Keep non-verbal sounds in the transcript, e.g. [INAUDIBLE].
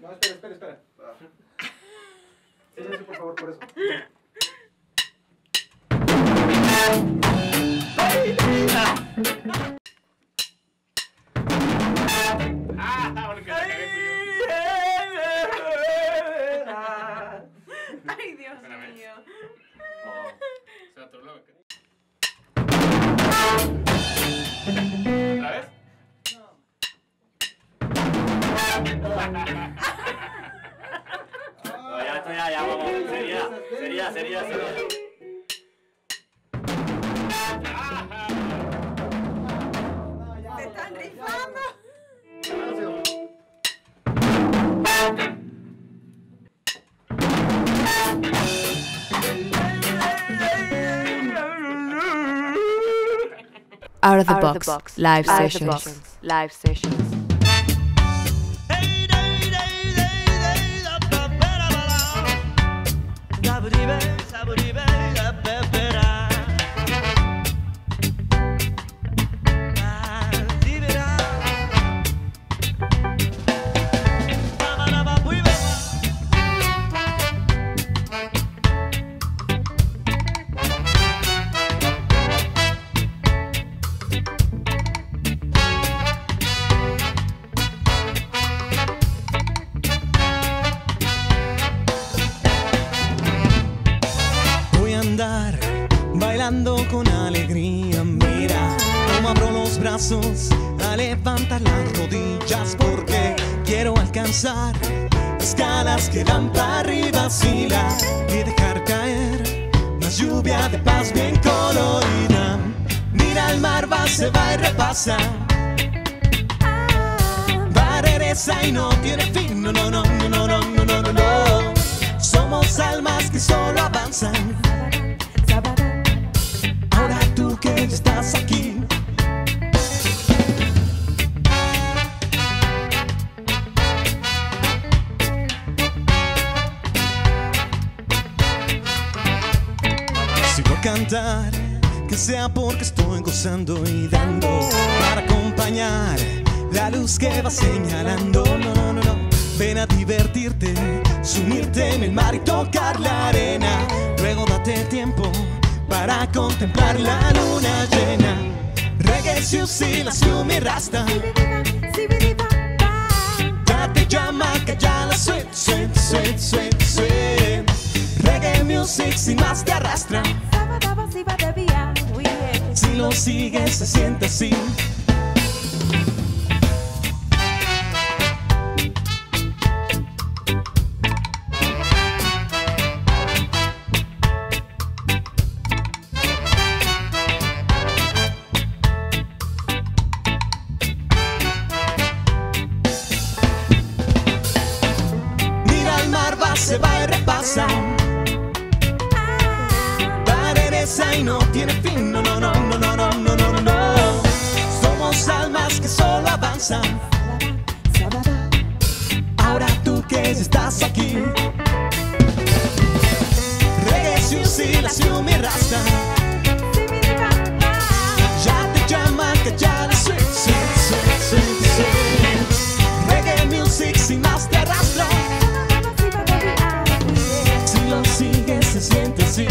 No, espera, espera, espera. Silencio, por favor, por eso. [LAUGHS] No, ya, esto ya, ya, vamos. Sería, sería, sería, sería. Se están rifando. Out of the, box, live sessions. Live sessions. bailando con alegría. Mira cómo abro los brazos a levantar las rodillas porque quiero alcanzar escalas que dan para arriba, la y dejar caer más lluvia de paz bien colorida. Mira el mar va, se va y repasa. Va, y no tiene fin. No, no, no, no, no, no, no, no. Somos almas que solo avanzan. Cantar, que sea porque estoy gozando y dando para acompañar la luz que va señalando. No, no, no, no. Ven a divertirte, sumirte en el mar y tocar la arena. Luego date tiempo para contemplar la luna llena. Reggae, si la mi rasta. Date llama, calla la sweet, sweet, sweet, sweet. Reggae music sin más te arrastra. Si lo sigues se siente así. y no tiene fin. No, no, no, no, no, no, no, no, no. Somos almas que solo avanzan. Ahora tú que estás aquí. Reggae, si la mi raza. Ya te llaman que ya la soy, soy, Reggae music sin más te arrastra. Si lo sigues se siente así.